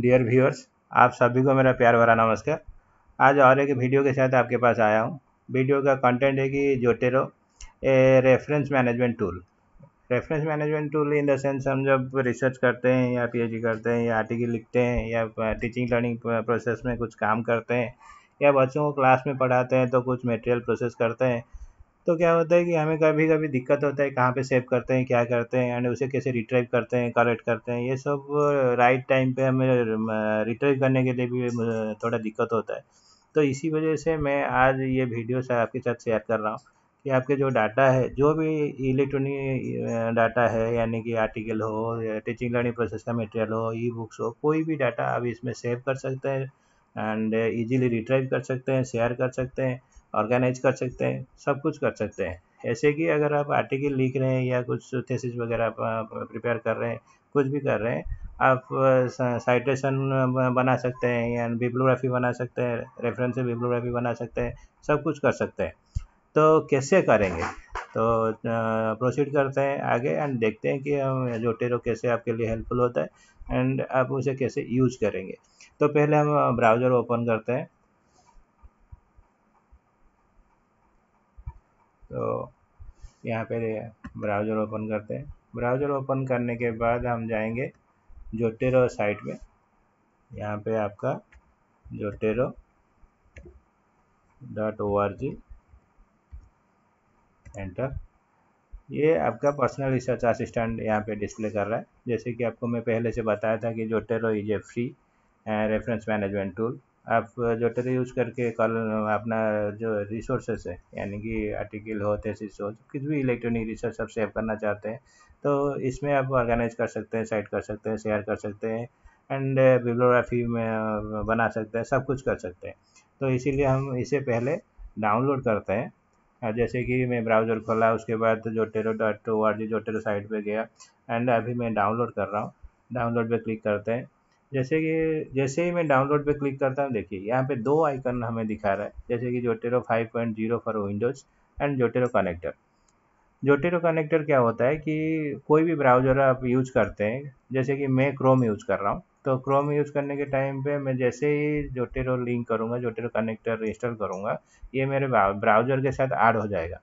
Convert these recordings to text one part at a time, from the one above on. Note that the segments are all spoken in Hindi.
डियर व्यूअर्स आप सभी को मेरा प्यार भरा नमस्कार। आज और एक वीडियो के साथ आपके पास आया हूँ। वीडियो का कंटेंट है कि Zotero a reference management tool reference management tool in the sense हम जब रिसर्च करते हैं या पीएचडी करते हैं या आर्टिकल लिखते हैं या टीचिंग लर्निंग प्रोसेस में कुछ काम करते हैं या बच्चों को क्लास में पढ़ाते हैं तो कुछ मटेरियल प्रोसेस करते हैं तो क्या होता है कि हमें कभी कभी दिक्कत होता है कहाँ पे सेव करते हैं, क्या करते हैं एंड उसे कैसे रिट्राइव करते हैं करेक्ट करते हैं, ये सब राइट टाइम पे हमें रिट्राइव करने के लिए भी थोड़ा दिक्कत होता है। तो इसी वजह से मैं आज ये वीडियो आपके साथ शेयर कर रहा हूँ कि आपके जो डाटा है, जो भी इलेक्ट्रॉनिक डाटा है, यानी कि आर्टिकल हो टीचिंग लर्निंग प्रोसेस का मटेरियल हो ई बुक्स हो, कोई भी डाटा आप इसमें सेव कर सकते हैं एंड इजीली रिट्राइव कर सकते हैं शेयर कर सकते हैं। ऑर्गेनाइज कर सकते हैं, सब कुछ कर सकते हैं। ऐसे कि अगर आप आर्टिकल लिख रहे हैं या कुछ थेसिस वगैरह प्रिपेयर कर रहे हैं, कुछ भी कर रहे हैं, आप साइटेशन बना सकते हैं या बिब्लोग्राफी बना सकते हैं रेफरेंस से बिब्लोग्राफी बना सकते हैं, सब कुछ कर सकते हैं। तो कैसे करेंगे? तो प्रोसीड करते हैं आगे एंड देखते हैं कि हम जोटेरो कैसे आपके लिए हेल्पफुल होता है एंड आप उसे कैसे यूज़ करेंगे। तो पहले हम ब्राउज़र ओपन करते हैं। तो यहाँ पे ब्राउज़र ओपन करते हैं। ब्राउज़र ओपन करने के बाद हम जाएँगे जोटेरो साइट में। यहाँ पे आपका Zotero dot O R G enter ये आपका पर्सनल रिसर्च असिस्टेंट यहाँ पे डिस्प्ले कर रहा है। जैसे कि आपको मैं पहले से बताया था कि Zotero is a free reference management tool आप जोटेरो यूज़ करके कल अपना जो रिसोर्सेस है, यानी कि आर्टिकल हो थेसिस हो कुछ भी इलेक्ट्रॉनिक रिसोर्स आप सेव करना चाहते हैं तो इसमें आप ऑर्गेनाइज कर सकते हैं साइट कर सकते हैं शेयर कर सकते हैं एंड बिब्लोग्राफी में बना सकते हैं, सब कुछ कर सकते हैं। तो इसीलिए हम इसे पहले डाउनलोड करते हैं। जैसे कि मैं ब्राउज़र खोला, उसके बाद Zotero dot O R G Zotero site पर गया एंड अभी मैं डाउनलोड कर रहा हूँ। डाउनलोड पे क्लिक करते हैं। जैसे कि, जैसे ही मैं डाउनलोड पे क्लिक करता हूँ, देखिए, यहाँ पे दो आइकन हमें दिखा रहा है, जैसे कि Zotero 5.0 for Windows and Zotero connector Zotero connector क्या होता है कि कोई भी ब्राउज़र आप यूज़ करते हैं, जैसे कि मैं क्रोम यूज़ कर रहा हूँ तो क्रोम यूज़ करने के टाइम पे मैं जैसे ही जोटेरो लिंक करूँगा जोटेरो कनेक्टर इंस्टॉल करूँगा, ये मेरे ब्राउज़र के साथ ऐड हो जाएगा.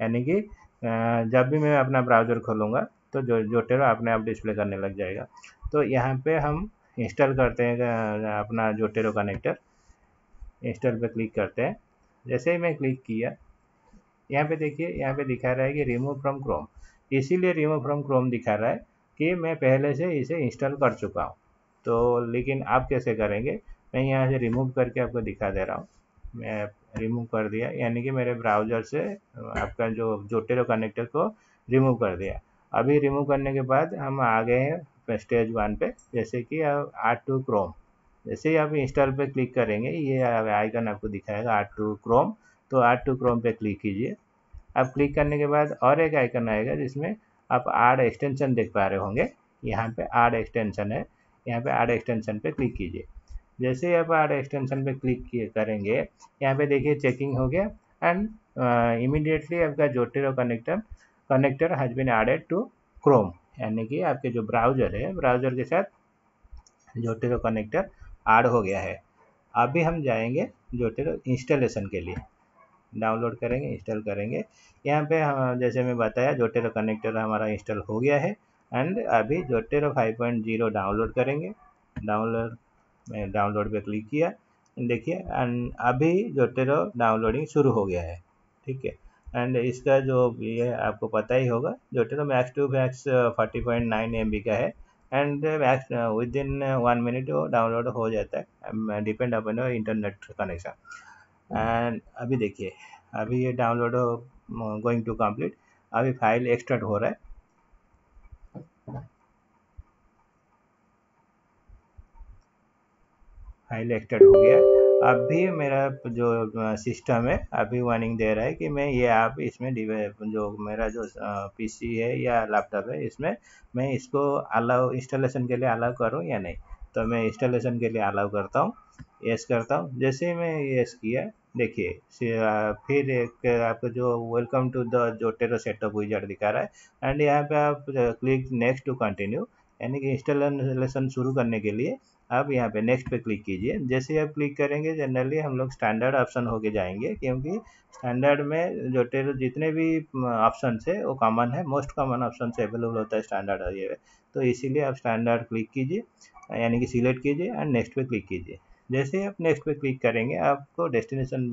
यानी कि जब भी मैं अपना ब्राउज़र खोलूँगा तो जो जोटेरो अपने आप डिस्प्ले करने लग जाएगा. तो यहाँ पे हम इंस्टॉल करते हैं अपना जो जोटेरो कनेक्टर इंस्टॉल पे क्लिक करते हैं। जैसे ही मैं क्लिक किया, यहाँ पे देखिए, यहाँ पे दिखा रहा है कि रिमूव फ्रॉम क्रोम इसीलिए रिमूव फ्रॉम क्रोम दिखा रहा है कि मैं पहले से इसे इंस्टॉल कर चुका हूँ। तो लेकिन आप कैसे करेंगे? मैं यहाँ से रिमूव करके आपको दिखा दे रहा हूँ। मैं रिमूव कर दिया, यानी कि मेरे ब्राउज़र से आपका जो जोटेरो कनेक्टर को रिमूव कर दिया। अभी रिमूव करने के बाद हम आ गए हैं स्टेज वन पे, जैसे कि आर टू क्रोम जैसे ही आप इंस्टॉल पे क्लिक करेंगे, ये आइकन आपको दिखाएगा आर टू क्रोम तो आर टू क्रोम पे क्लिक कीजिए। अब क्लिक करने के बाद और एक आइकन आएगा, जिसमें आप आड एक्सटेंशन देख पा रहे होंगे। यहाँ पे आड एक्सटेंशन है। यहाँ पे आड एक्सटेंशन पे क्लिक कीजिए। जैसे ही आप आड एक्सटेंशन पे क्लिक करेंगे, यहाँ पे देखिए चेकिंग हो गया। एंड इमीडिएटली आपका Zotero connector connector has been added to Chrome यानी कि आपके जो ब्राउज़र है ब्राउज़र के साथ जोटेरो कनेक्टर ऐड हो गया है। अभी हम जाएँगे जोटेरो इंस्टॉलेशन के लिए। डाउनलोड करेंगे इंस्टॉल करेंगे। यहाँ पे हम जैसे मैं बताया जोटेरो कनेक्टर हमारा इंस्टॉल हो गया है एंड अभी जोटेरो 5.0 डाउनलोड करेंगे। डाउनलोड मैं डाउनलोड पे क्लिक किया। देखिए एंड अभी जोटेरो डाउनलोडिंग शुरू हो गया है। ठीक है? एंड इसका जो ये आपको पता ही होगा Zotero max to max forty point nine M B का है। And max within one minute वो डाउनलोड हो जाता है। डिपेंड अपन इंटरनेट कनेक्शन एंड अभी देखिए, अभी ये डाउनलोड गोइंग टू कंप्लीट अभी फ़ाइल एक्सट्रैक्ट हो रहा है। फ़ाइल एक्सट्रैक्ट हो गया। अभी मेरा जो सिस्टम है, अभी वार्निंग दे रहा है कि मैं ये आप इसमें जो मेरा जो पीसी है या लैपटॉप है, इसमें मैं इसको अलाउ इंस्टॉलेशन के लिए अलाउ करूँ या नहीं। तो मैं इंस्टॉलेशन के लिए अलाउ करता हूँ यस करता हूँ। जैसे ही मैं यस किया, देखिए फिर एक आपको जो welcome to the Zotero setup wizard दिखा रहा है एंड यहाँ पे आप क्लिक नेक्स्ट टू कंटिन्यू यानी कि इंस्टॉलेशन शुरू करने के लिए आप यहाँ पे नेक्स्ट पे क्लिक कीजिए। जैसे ही आप क्लिक करेंगे जनरली हम लोग स्टैंडर्ड ऑप्शन होके जाएँगे, क्योंकि स्टैंडर्ड में जो टेरो जितने भी ऑप्शन है, वो कॉमन है। मोस्ट कॉमन ऑप्शन से अवेलेबल होता है स्टैंडर्ड ये। तो इसीलिए आप स्टैंडर्ड क्लिक कीजिए, यानी कि सिलेक्ट कीजिए एंड नेक्स्ट पे क्लिक कीजिए। जैसे ही आप नेक्स्ट पे क्लिक करेंगे, आपको डेस्टिनेशन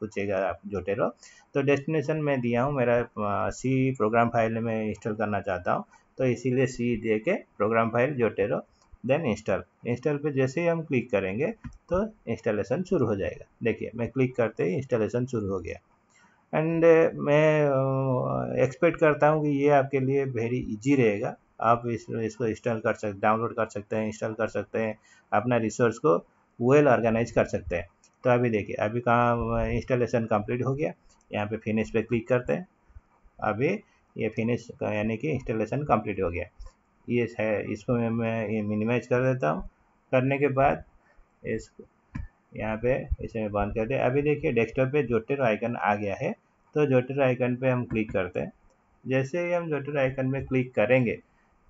पूछेगा आप जोटेरो तो डेस्टिनेशन में दिया हूँ, मेरा सी प्रोग्राम फ़ाइल में इंस्टॉल करना चाहता हूँ। तो इसीलिए सी दे के program file Zotero then install install पे जैसे ही हम क्लिक करेंगे तो इंस्टॉलेशन शुरू हो जाएगा। देखिए, मैं क्लिक करते ही इंस्टॉलेशन शुरू हो गया। एंड मैं एक्सपेक्ट करता हूँ कि ये आपके लिए वेरी इजी रहेगा। आप इस, इसको इंस्टॉल कर सकते डाउनलोड कर सकते हैं इंस्टॉल कर सकते हैं, अपना रिसोर्स को वेल ऑर्गेनाइज कर सकते हैं। तो अभी देखिए, अभी कहाँ इंस्टॉलेशन कंप्लीट हो गया। यहाँ पे फिनिश पे क्लिक करते हैं। अभी ये फिनिश यानी कि इंस्टॉलेशन कंप्लीट हो गया। ये है, इसको मैं मैं ये मिनिमाइज कर देता हूँ। करने के बाद इस, यहाँ पे इसे मैं बंद कर दिया। अभी देखिए डेस्कटॉप पे जोटर आइकन आ गया है। तो जोटर आइकन पे हम क्लिक करते हैं। जैसे ही हम जोटर आइकन में क्लिक करेंगे,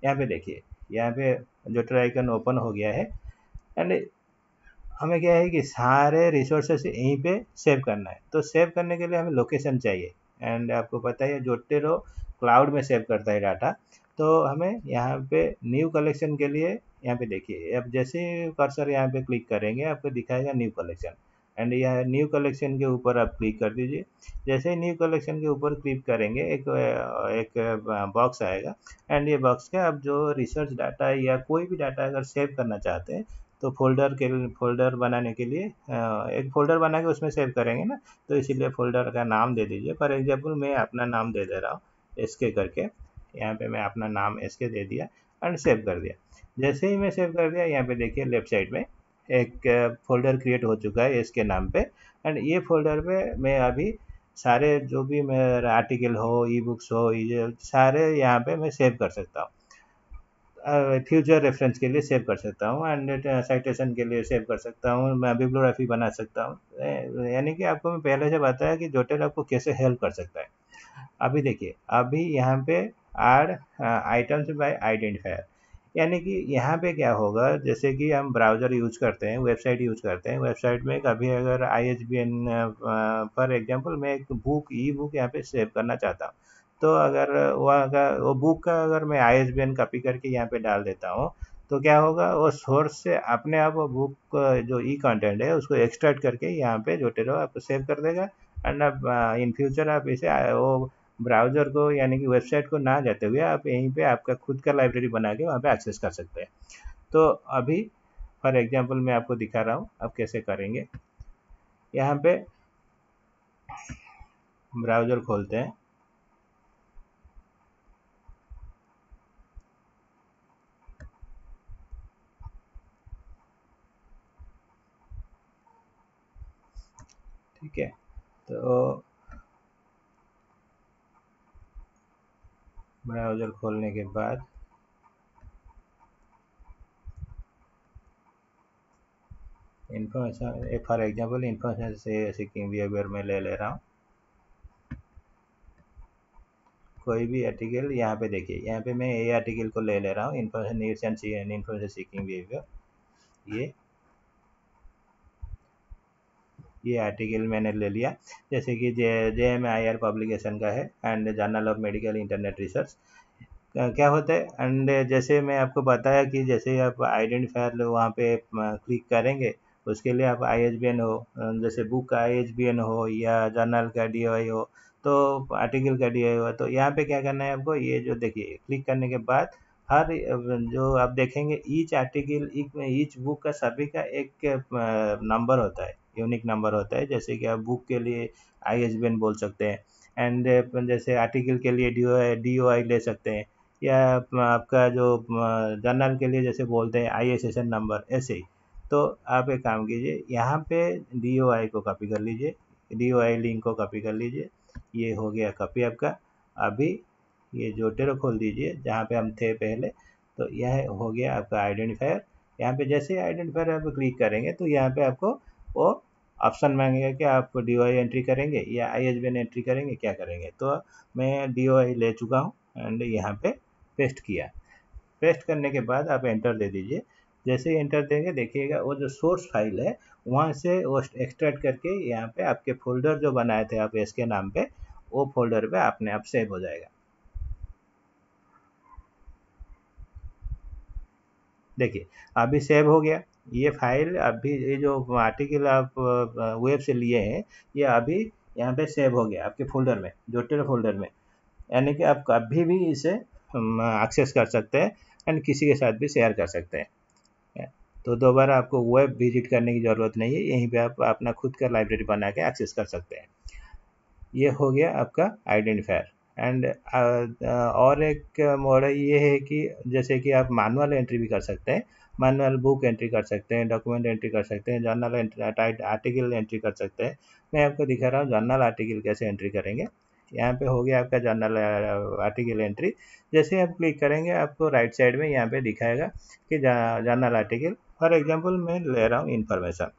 यहाँ पे देखिए, यहाँ पे जोटर आइकन ओपन हो गया है। एंड हमें क्या है कि सारे रिसोर्सेस यहीं पे सेव करना है। तो सेव करने के लिए हमें लोकेशन चाहिए। एंड आपको पता है जोटेरो क्लाउड में सेव करता है डाटा तो हमें यहाँ पे न्यू कलेक्शन के लिए यहाँ पे देखिए, अब जैसे कर्सर यहाँ पे क्लिक करेंगे, आपको दिखाएगा न्यू कलेक्शन एंड यह न्यू कलेक्शन के ऊपर आप क्लिक कर दीजिए. जैसे ही न्यू कलेक्शन के ऊपर क्लिक करेंगे, एक एक बॉक्स आएगा. एंड ये बॉक्स का आप जो रिसर्च डाटा या कोई भी डाटा अगर सेव करना चाहते हैं तो फोल्डर के फोल्डर बनाने के लिए एक फोल्डर बना के उसमें सेव करेंगे ना तो इसीलिए फोल्डर का नाम दे दीजिए. फॉर एग्ज़ाम्पल मैं अपना नाम दे दे रहा हूँ एस करके. यहाँ पे मैं अपना नाम एस के दे दिया एंड सेव कर दिया। जैसे ही मैं सेव कर दिया, यहाँ पे देखिए लेफ़्ट साइड में एक फोल्डर क्रिएट हो चुका है इसके नाम पे। एंड ये फोल्डर पे मैं अभी सारे जो भी मेरा आर्टिकल हो ई बुक्स हो, ये सारे यहाँ पे मैं सेव कर सकता हूँ। फ्यूचर रेफरेंस के लिए सेव कर सकता हूँ एंड साइटेशन के लिए सेव कर सकता हूँ, मैं बिब्लोग्राफी बना सकता हूँ। यानी कि आपको मैं पहले से बताया कि जोटेल आपको कैसे हेल्प कर सकता है। अभी देखिए, अभी यहाँ पे आर आइटम्स बाय आइडेंटिफायर यानी कि यहाँ पे क्या होगा, जैसे कि हम ब्राउज़र यूज़ करते हैं वेबसाइट यूज़ करते हैं वेबसाइट में कभी अगर आई फॉर एग्ज़ाम्पल मैं एक बुक ई बुक यहाँ पे सेव करना चाहता हूँ तो अगर वह अगर, वो बुक का अगर मैं एन कॉपी करके यहाँ पे डाल देता हूँ तो क्या होगा, वो सोर्स से अपने आप वो बुक जो ई कंटेंट है, उसको एक्सट्रैक्ट करके यहाँ पे जो टेरो आपको सेव कर देगा एंड अब इन फ्यूचर आप इसे वो ब्राउज़र को, यानी कि वेबसाइट को ना जाते हुए आप यहीं पे आपका खुद का लाइब्रेरी बना के वहाँ पे एक्सेस कर सकते हैं। तो अभी, फॉर एग्जांपल मैं आपको दिखा रहा हूँ, आप कैसे करेंगे। यहाँ पे ब्राउज़र खोलते हैं। ठीक है तो ब्राउज़र खोलने के बाद इन्फॉर्मेशन फॉर एग्जांपल इन्फॉर्मेशन से सीकिंग बिहेवियर में ले ले रहा हूँ। कोई भी आर्टिकल यहाँ पे देखिए, यहाँ पे मैं ए आर्टिकल को ले ले रहा हूँ information needs and information seeking behaviour ये ये आर्टिकल मैंने ले लिया। जैसे कि J J M I R publication का है and journal of medical internet research क्या होता है? एंड जैसे मैं आपको बताया कि जैसे आप आइडेंटिफायर वहाँ पे क्लिक करेंगे, उसके लिए आप आई एच बी एन हो जैसे बुक का आई हो या जर्नल का डी हो तो आर्टिकल का डी हो तो यहाँ पे क्या करना है आपको? ये जो देखिए क्लिक करने के बाद हर जो आप देखेंगे ईच आर्टिकल ईच बुक का सभी का एक नंबर होता है। यूनिक नंबर होता है, जैसे कि आप बुक के लिए आई एस बोल सकते हैं एंड जैसे आर्टिकल के लिए D O I D O आई ले सकते हैं, या आपका जो जर्नल के लिए जैसे बोलते हैं I S S N number ऐसे ही। तो आप एक काम कीजिए, यहाँ पे डी ओ आई को कॉपी कर लीजिए डी ओ आई लिंक को कॉपी कर लीजिए, ये हो गया कॉपी आपका। अभी ये जोटेरो खोल दीजिए, जहाँ पे हम थे पहले तो यह हो गया आपका आइडेंटिफायर यहाँ पे जैसे आइडेंटिफायर आप क्लिक करेंगे तो यहाँ पे आपको वो ऑप्शन मांगेगा कि आप डी एंट्री करेंगे या आई एंट्री करेंगे, क्या करेंगे? तो मैं डी ले चुका हूँ एंड यहाँ पे पेस्ट किया। पेस्ट करने के बाद आप एंटर दे दीजिए। जैसे ही एंटर देंगे, देखिएगा वो जो सोर्स फ़ाइल है, वहाँ से वो एक्सट्रैक्ट करके यहाँ पे आपके फोल्डर जो बनाए थे आप इसके नाम पे, वो फोल्डर पे अपने आप सेव हो जाएगा। देखिए, अभी सेव हो गया। ये फ़ाइल अभी ये जो आर्टिकल आप वेब से लिए हैं, ये अभी यहाँ पे सेव हो गया आपके फोल्डर में जोटेरो फोल्डर में। यानी कि आप कभी भी इसे एक्सेस कर सकते हैं एंड किसी के साथ भी शेयर कर सकते हैं। तो दोबारा आपको वेब विज़िट करने की ज़रूरत नहीं है, यहीं पे आप अपना खुद का लाइब्रेरी बना के एक्सेस कर सकते हैं। ये हो गया आपका आइडेंटिफायर एंड और एक मोड ये है कि जैसे कि आप मैनुअल एंट्री भी कर सकते हैं मैनुअल बुक एंट्री कर सकते हैं, डॉक्यूमेंट एंट्री कर सकते हैं, जर्नल आर्टिकल एंट्री कर सकते हैं। मैं आपको दिखा रहा हूँ जर्नल आर्टिकल कैसे एंट्री करेंगे। यहाँ पे हो गया आपका जर्नल आर्टिकल एंट्री। जैसे आप क्लिक करेंगे, आपको राइट साइड में यहाँ पे दिखाएगा कि जर्नल आर्टिकल। फॉर एग्जांपल मैं ले रहा हूँ इन्फॉर्मेशन।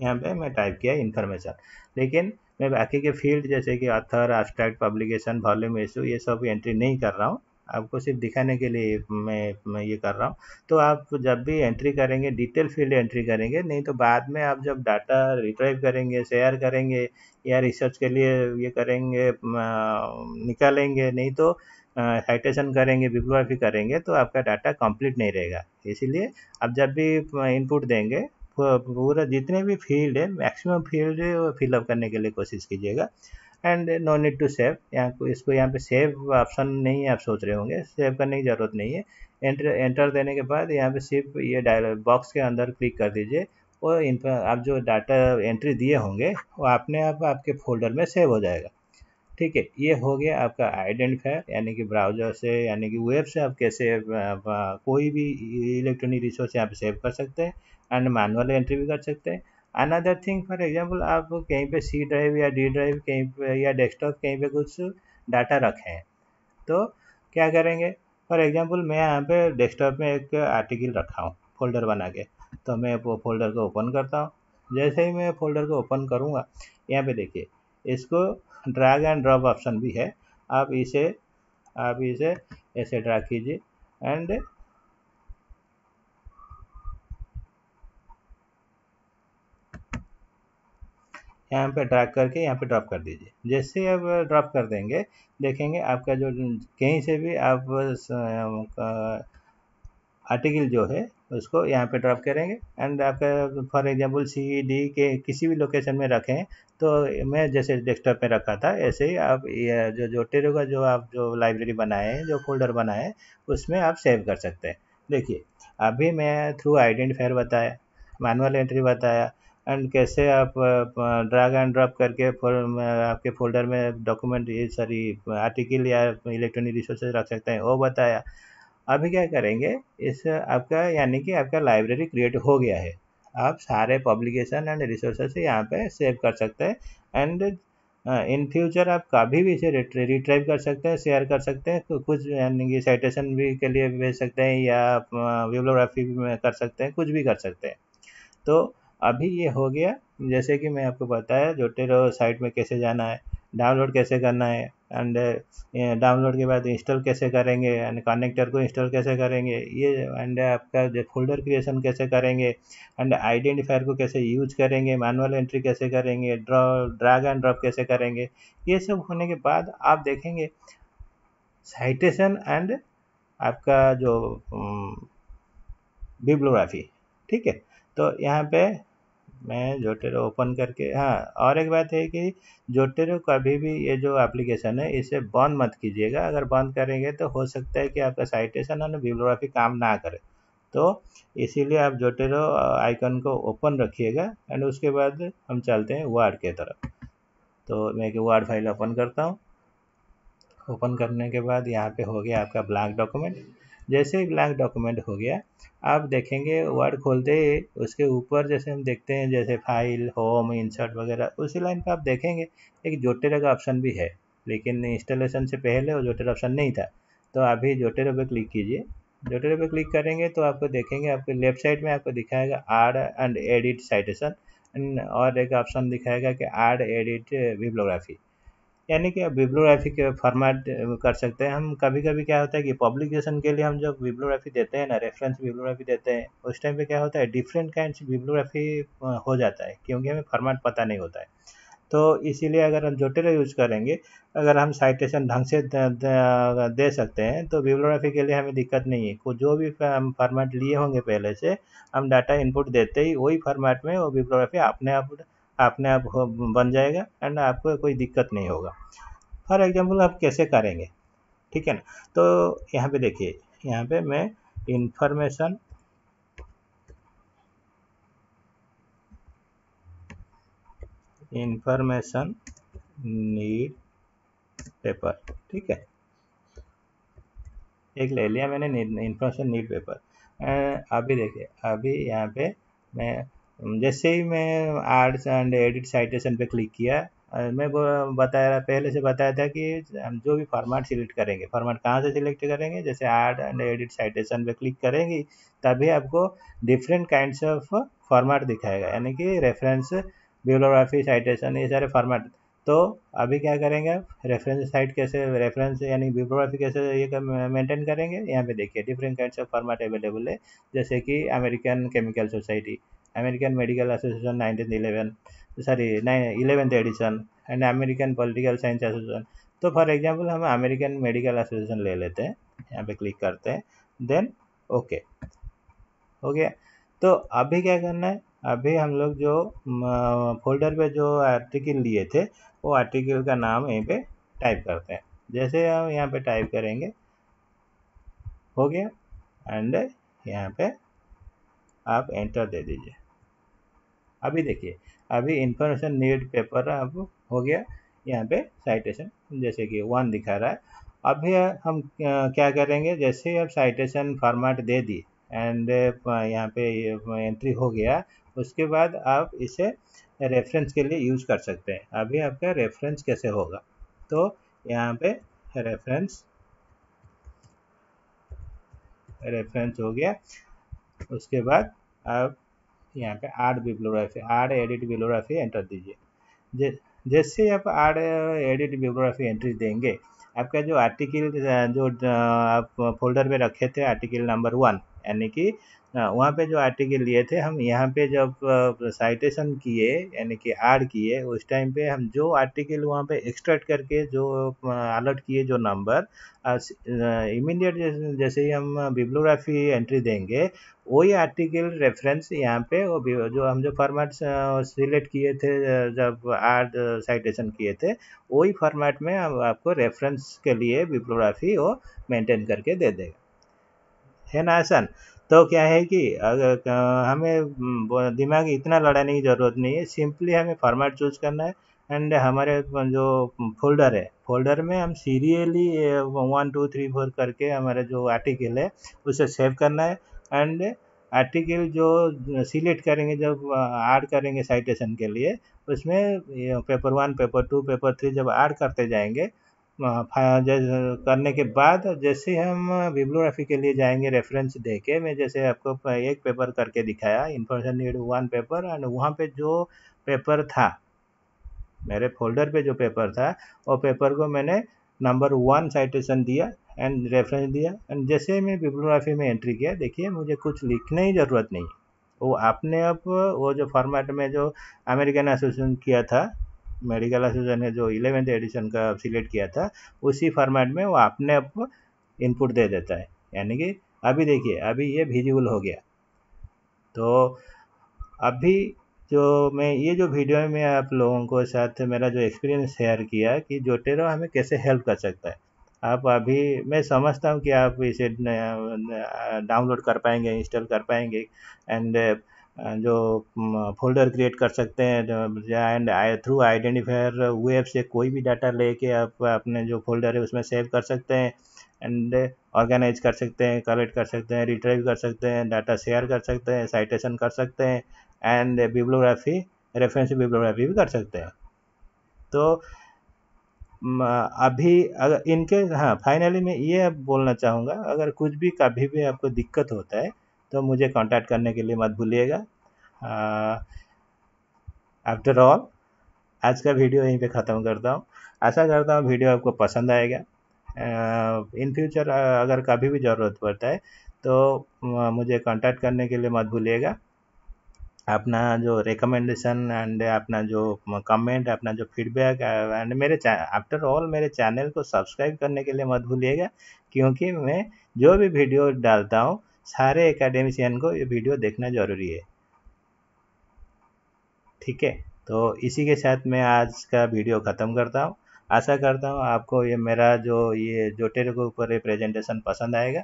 यहाँ पे मैं टाइप किया इन्फॉर्मेशन। लेकिन मैं बाकी के फ़ील्ड जैसे कि author, abstract, publication, volume, issue, ये सब एंट्री नहीं कर रहा हूँ। आपको सिर्फ़ दिखाने के लिए मैं मैं ये कर रहा हूँ। तो आप जब भी एंट्री करेंगे डिटेल फ़ील्ड एंट्री करेंगे, नहीं तो बाद में आप जब डाटा रिट्राइव करेंगे शेयर करेंगे या रिसर्च के लिए ये करेंगे निकालेंगे, नहीं तो साइटेशन करेंगे बिब्लोग्राफी करेंगे तो आपका डाटा कंप्लीट नहीं रहेगा। इसीलिए आप जब भी इनपुट देंगे पूरा जितने भी फ़ील्ड है मैक्सिमम फ़ील्ड फिलअप करने के लिए कोशिश कीजिएगा। And no need to save यहाँ इसको यहाँ पे सेव ऑप्शन नहीं है, आप सोच रहे होंगे। सेव करने की ज़रूरत नहीं है। एंटर एंटर देने के बाद यहाँ पे सिर्फ़ ये डायलॉग बॉक्स के अंदर क्लिक कर दीजिए। और इन आप जो डाटा एंट्री दिए होंगे, वो अपने आप आपके फोल्डर में सेव हो जाएगा। ठीक है, ये हो गया आपका आइडेंटिफायर यानी कि ब्राउज़र से, यानी कि वेब से आप कैसे कोई भी इलेक्ट्रॉनिक रिसोर्स यहाँ पे सेव कर सकते हैं। एंड मैनुअल एंट्री भी कर सकते हैं। अनदर थिंग फॉर एग्जांपल आप कहीं पे सी ड्राइव या डी ड्राइव कहीं पे या डेस्कटॉप कहीं पे कुछ डाटा रखें तो क्या करेंगे? फॉर एग्जांपल मैं यहाँ पे डेस्कटॉप में एक आर्टिकल रखा हूँ फोल्डर बना के तो मैं वो फोल्डर को ओपन करता हूँ। जैसे ही मैं फोल्डर को ओपन करूँगा, यहाँ पे देखिए, इसको ड्रैग एंड ड्रॉप ऑप्शन भी है। आप इसे आप इसे ऐसे ड्रैग कीजिए एंड यहाँ पे ड्रैग करके यहाँ पे ड्रॉप कर दीजिए। जैसे आप ड्रॉप कर देंगे, देखेंगे आपका जो, कहीं से भी आप आर्टिकल जो है, उसको यहाँ पे ड्रॉप करेंगे। एंड आपका फॉर एग्जांपल सी डी के किसी भी लोकेशन में रखें तो मैं जैसे डेस्कटॉप में रखा था, ऐसे ही आप, ये जो जो टेरो का जो आप, जो लाइब्रेरी बनाए हैं, जो फोल्डर बनाए उसमें आप सेव कर सकते हैं। देखिए, अभी मैं थ्रू आइडेंटिफायर बताया मैनुअल एंट्री बताया एंड कैसे आप ड्रैग एंड ड्रॉप करके फोल आपके फोल्डर में डॉक्यूमेंट ये सारी आर्टिकल या इलेक्ट्रॉनिक रिसोर्सेज रख सकते हैं? वो बताया। अभी क्या करेंगे? इस आपका, यानी कि आपका लाइब्रेरी क्रिएट हो गया है। आप सारे पब्लिकेशन एंड रिसोर्सेज यहाँ पे सेव कर सकते हैं। एंड इन फ्यूचर आप कभी भी इसे रिट्राइव कर सकते हैं शेयर कर सकते हैं। कुछ, यानी कि साइटेशन भी के लिए भेज सकते हैं या विब्लोग्राफी भी कर सकते हैं, कुछ भी कर सकते हैं। तो अभी ये हो गया। जैसे कि मैं आपको बताया जोटेरो साइट में कैसे जाना है डाउनलोड कैसे करना है एंड डाउनलोड के बाद इंस्टॉल कैसे करेंगे एंड कनेक्टर को इंस्टॉल कैसे करेंगे, ये एंड आपका जो फोल्डर क्रिएशन कैसे करेंगे एंड आइडेंटिफायर को कैसे यूज़ करेंगे मैनुअल एंट्री कैसे करेंगे ड्रॉ ड्रैग एंड ड्रॉप कैसे करेंगे, ये सब होने के बाद आप देखेंगे साइटेशन एंड आपका जो बिब्लोग्राफी ठीक है? तो यहाँ पे मैं जोटेरो ओपन करके हाँ और एक बात है कि जोटेरो कभी भी ये जो एप्लीकेशन है, इसे बंद मत कीजिएगा। अगर बंद करेंगे तो हो सकता है कि आपका साइटेशन और बिब्लोग्राफी काम ना करे। तो इसीलिए आप जोटेरो आइकन को ओपन रखिएगा एंड उसके बाद हम चलते हैं वर्ड के तरफ़। तो मैं एक वर्ड फ़ाइल ओपन करता हूँ। ओपन करने के बाद यहाँ पे हो गया आपका ब्लैंक डॉक्यूमेंट जैसे ही ब्लैंक डॉक्यूमेंट हो गया, आप देखेंगे वर्ड खोलते ही उसके ऊपर जैसे हम देखते हैं, जैसे फ़ाइल होम इंसर्ट वगैरह, उसी लाइन पर आप देखेंगे, एक जोटेरा का ऑप्शन भी है, लेकिन इंस्टॉलेशन से पहले वो जोटेरा ऑप्शन नहीं था। तो अभी जोटेरा पे क्लिक कीजिए। जोटेरा पे क्लिक करेंगे तो आपको देखेंगे, आपको लेफ़्ट साइड में आपको दिखाएगा आड एंड एडिट साइटेशन और एक ऑप्शन दिखाएगा कि आड एडिट बिब्लोग्राफी यानी कि आप बिब्लोग्राफी के फॉर्मेट कर सकते हैं। हम कभी कभी क्या होता है कि पब्लिकेशन के लिए हम जब बिब्लोग्राफी देते हैं ना रेफरेंस बिब्लोग्राफी देते हैं, उस टाइम पे क्या होता है डिफरेंट काइंड बिब्लोग्राफी हो जाता है, क्योंकि हमें फॉर्मेट पता नहीं होता है। तो इसीलिए अगर हम जोटेरो यूज़ करेंगे, अगर हम साइटेशन ढंग से दे सकते हैं तो बिब्लोग्राफी के लिए हमें दिक्कत नहीं है। जो भी हम फॉर्मेट लिए होंगे पहले से, हम डाटा इनपुट देते ही, वही फॉर्मेट में वो बिब्लोग्राफी अपने आप अपने आप बन जाएगा एंड आपको कोई दिक्कत नहीं होगा। फॉर एग्ज़ाम्पल आप कैसे करेंगे? ठीक है ना? तो यहाँ पे देखिए, यहाँ पे मैं इंफॉर्मेशन इंफॉर्मेशन नीड पेपर ठीक है? एक ले लिया मैंने इंफॉर्मेशन नीड पेपर अभी देखिए अभी यहाँ पे मैं जैसे ही मैं आर्ट्स एंड एडिट साइटेशन पे क्लिक किया मैं बताया पहले से बताया था कि हम जो भी फॉर्मेट सिलेक्ट करेंगे फॉर्मेट कहाँ से सिलेक्ट करेंगे, जैसे आर्ट एंड एडिट साइटेशन पे क्लिक करेंगे, तभी आपको डिफरेंट काइंड्स ऑफ़ फॉर्मेट दिखाएगा, यानी कि रेफरेंस बिब्लोग्राफी साइटेशन ये सारे फॉर्मेट तो अभी क्या करेंगे रेफरेंस साइट कैसे रेफरेंस यानी बिब्लोग्राफी कैसे ये मेंटेन करेंगे? यहाँ पे देखिए different kinds of format available है, जैसे कि American Chemical Society Medical Association nineteen eleven sorry eleventh edition and American Political Science Association तो फॉर एग्ज़ाम्पल हम अमेरिकन मेडिकल एसोसिएशन ले लेते हैं, यहाँ पे क्लिक करते हैं देन ओके गया। तो अभी क्या करना है, अभी हम लोग जो फोल्डर पे जो आर्टिकल लिए थे, वो आर्टिकल का नाम यहीं पे टाइप करते हैं। जैसे हम यहाँ पे टाइप करेंगे, हो गया एंड यहाँ पे आप एंटर दे दीजिए। अभी देखिए, अभी इंफॉर्मेशन नीड पेपर अब हो गया, यहाँ पे साइटेशन जैसे कि वन दिखा रहा है। अभी हम क्या करेंगे? जैसे अब साइटेशन फॉर्मेट दे दी एंड यहाँ पे एंट्री हो गया, उसके बाद आप इसे रेफरेंस के लिए यूज़ कर सकते हैं। अभी आपका रेफरेंस कैसे होगा? तो यहाँ पे रेफरेंस रेफरेंस हो गया, उसके बाद आप यहाँ पे add bibliography or edit bibliography enter दीजिए। जैसे आप आर्ड एडिट बिब्लोग्राफी एंट्री देंगे, आपका जो आर्टिकल जो, आप फोल्डर में रखे थे आर्टिकल नंबर वन यानी कि वहाँ पे जो आर्टिकल लिए थे, हम यहाँ पे जब साइटेशन किए, यानी कि ऐड किए, उस टाइम पे हम जो आर्टिकल वहाँ पे एक्सट्रैक्ट करके, जो अलर्ट किए जो नंबर इमीडिएट जैसे ही हम बिब्लोग्राफी एंट्री देंगे, वही आर्टिकल रेफरेंस यहाँ पे, वो जो हम जो फॉर्मेट सिलेक्ट किए थे जब आर्ट साइटेशन किए थे, वही फॉर्मेट में आपको रेफरेंस के लिए बिब्लोग्राफी वो मेंटेन करके दे देगा। है ना, आसान? तो क्या है कि अगर हमें दिमाग इतना लड़ाने की ज़रूरत नहीं है, सिंपली हमें फॉर्मेट चूज़ करना है एंड हमारे जो फोल्डर है, फोल्डर में हम serially one, two, three, four करके हमारा जो आर्टिकल है, उसे सेव करना है एंड आर्टिकल जो सिलेक्ट करेंगे, जब ऐड करेंगे साइटेशन के लिए, उसमें paper one paper two paper three जब ऐड करते जाएँगे करने के बाद जैसे हम बिब्लोग्राफी के लिए जाएँगे रेफरेंस दे के मैं जैसे आपको एक पेपर करके दिखाया information need one paper and वहाँ पे जो पेपर था, मेरे फोल्डर पे जो पेपर था, वो पेपर को मैंने नंबर वन साइटेशन दिया एंड रेफरेंस दिया एंड जैसे मैं बिब्लोग्राफी में एंट्री किया, देखिए मुझे कुछ लिखने की ज़रूरत नहीं। वो आपने आप वो जो फॉर्मेट में जो अमेरिकन एसोसिएशन किया था मेडिकल एसोसिएशन ने जो इलेवेंथ एडिशन का सिलेक्ट किया था, उसी फॉर्मेट में वो अपने आप इनपुट दे देता है। यानी कि अभी देखिए, अभी ये विजिबल हो गया। तो अभी जो मैं, ये जो वीडियो में आप लोगों को साथ मेरा जो एक्सपीरियंस शेयर किया कि जोटेरो हमें कैसे हेल्प कर सकता है। आप अभी, मैं समझता हूँ कि आप इसे डाउनलोड कर पाएँगे इंस्टॉल कर पाएँगे। एंड जो फोल्डर क्रिएट कर सकते हैं एंड थ्रू आइडेंटिफायर वेब से कोई भी डाटा लेके आप अपने जो फोल्डर है उसमें सेव कर सकते हैं एंड ऑर्गेनाइज कर सकते हैं कलेक्ट कर सकते हैं रिट्राइव कर सकते हैं डाटा शेयर कर सकते हैं साइटेशन कर सकते हैं एंड बिब्लोग्राफी रेफरेंस बिब्लोग्राफी भी कर सकते हैं। तो अभी अगर इनके हाँ फाइनली मैं ये बोलना चाहूँगा, अगर कुछ भी कभी भी आपको दिक्कत होता है तो मुझे कांटेक्ट करने के लिए मत भूलिएगा। आफ्टर ऑल आज का वीडियो यहीं पे ख़त्म करता हूँ। आशा करता हूँ वीडियो आपको पसंद आएगा। इन फ्यूचर अगर कभी भी ज़रूरत पड़ता है तो मुझे कांटेक्ट करने के लिए मत भूलिएगा। अपना जो रिकमेंडेशन एंड अपना जो कमेंट अपना जो फीडबैक एंड मेरे आफ्टर ऑल मेरे चैनल को सब्सक्राइब करने के लिए मत भूलिएगा, क्योंकि मैं जो भी वीडियो डालता हूँ, सारे एकेडमिशियन को ये वीडियो देखना ज़रूरी है। ठीक है? तो इसी के साथ मैं आज का वीडियो ख़त्म करता हूँ। आशा करता हूँ आपको ये मेरा जो, ये, जो टेरे के ऊपर ये प्रेजेंटेशन पसंद आएगा।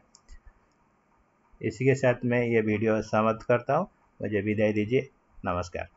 इसी के साथ मैं ये वीडियो समाप्त करता हूँ। मुझे विदाई दीजिए। नमस्कार।